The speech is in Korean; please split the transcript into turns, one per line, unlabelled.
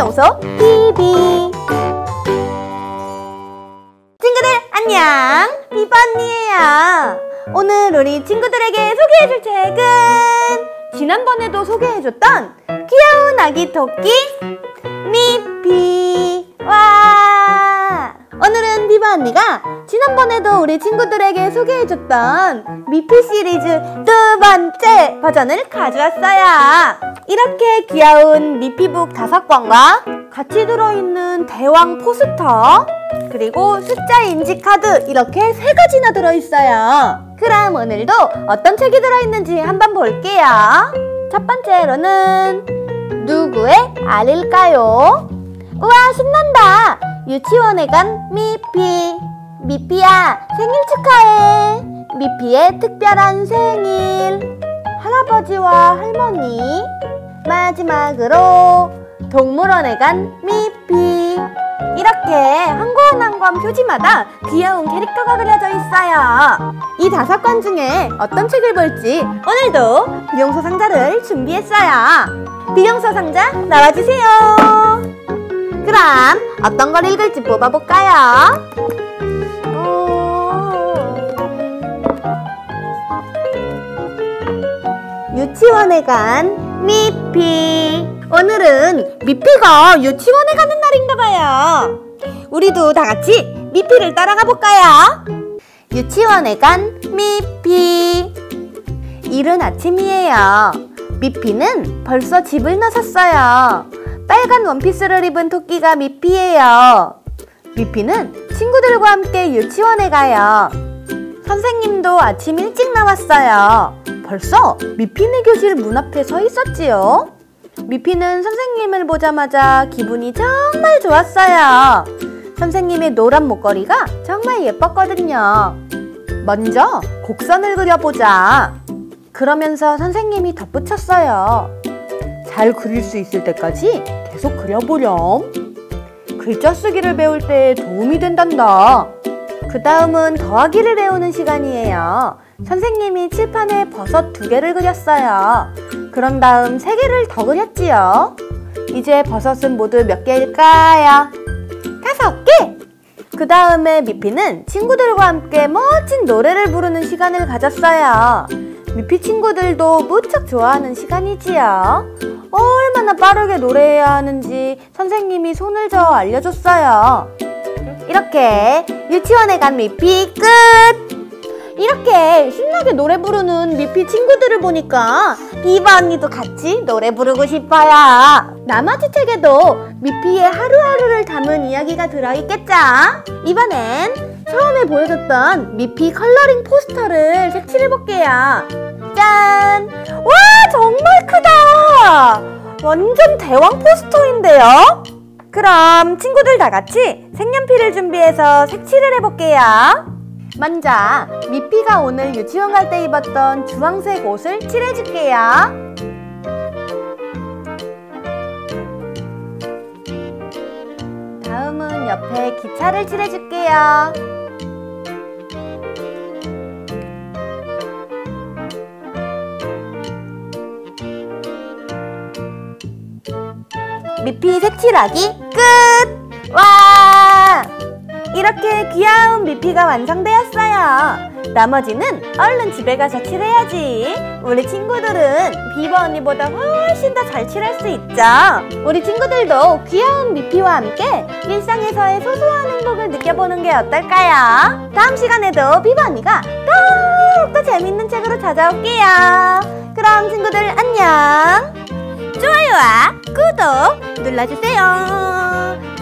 비용소 TV 친구들 안녕. 비바 언니예요. 오늘 우리 친구들에게 소개해줄 책은 지난번에도 소개해줬던 귀여운 아기 토끼 미피. 와. 오늘은 비바 언니가 지난번에도 우리 친구들에게 소개해줬던 미피 시리즈 두 번째 버전을 가져왔어요. 이렇게 귀여운 미피북 다섯 권과 같이 들어있는 대왕 포스터 그리고 숫자 인지 카드 이렇게 세 가지나 들어있어요. 그럼 오늘도 어떤 책이 들어있는지 한번 볼게요. 첫 번째로는 누구의 알일까요? 우와 신난다! 유치원에 간 미피 미피야 생일 축하해. 미피의 특별한 생일. 할아버지와 할머니. 마지막으로 동물원에 간 미피. 이렇게 한 권 한 권 표지마다 귀여운 캐릭터가 그려져 있어요. 이 다섯 권 중에 어떤 책을 볼지 오늘도 비용소 상자를 준비했어요. 비용소 상자 나와주세요. 그럼 어떤 걸 읽을지 뽑아볼까요? 유치원에 간 미피 오늘은 미피가 유치원에 가는 날인가봐요 우리도 다같이 미피를 따라가 볼까요? 유치원에 간 미피 이른 아침이에요 미피는 벌써 집을 나섰어요 빨간 원피스를 입은 토끼가 미피예요. 미피는 친구들과 함께 유치원에 가요. 선생님도 아침 일찍 나왔어요. 벌써 미피네 교실 문 앞에 서 있었지요. 미피는 선생님을 보자마자 기분이 정말 좋았어요. 선생님의 노란 목걸이가 정말 예뻤거든요. 먼저 곡선을 그려보자. 그러면서 선생님이 덧붙였어요. 잘 그릴 수 있을 때까지 계속 그려보렴. 글자 쓰기를 배울 때 도움이 된단다. 그 다음은 더하기를 배우는 시간이에요. 선생님이 칠판에 버섯 두 개를 그렸어요. 그런 다음 세 개를 더 그렸지요. 이제 버섯은 모두 몇 개일까요? 다섯 개! 그 다음에 미피는 친구들과 함께 멋진 노래를 부르는 시간을 가졌어요. 미피 친구들도 무척 좋아하는 시간이지요. 얼마나 빠르게 노래해야 하는지 선생님이 손을 저어 알려줬어요. 이렇게 유치원에 간 미피 끝! 이렇게 신나게 노래 부르는 미피 친구들을 보니까 비버 언니도 같이 노래 부르고 싶어요. 나머지 책에도 미피의 하루하루를 담은 이야기가 들어있겠죠? 이번엔 처음에 보여줬던 미피 coloring 포스터를 색칠해볼게요. 짠! 와 정말 크다! 완전 대왕 포스터인데요? 그럼 친구들 다 같이 색연필을 준비해서 색칠을 해볼게요. 먼저 미피가 오늘 유치원 갈 때 입었던 주황색 옷을 칠해줄게요. 다음은 옆에 기차를 칠해줄게요. 미피 색칠하기 끝! 와! 이렇게 귀여운 미피가 완성되었어요. 나머지는 얼른 집에 가서 칠해야지. 우리 친구들은 비버 언니보다 훨씬 더 잘 칠할 수 있죠. 우리 친구들도 귀여운 미피와 함께 일상에서의 소소한 행복을 느껴보는 게 어떨까요? 다음 시간에도 비버 언니가 더욱더 재밌는 책으로 찾아올게요. 꾹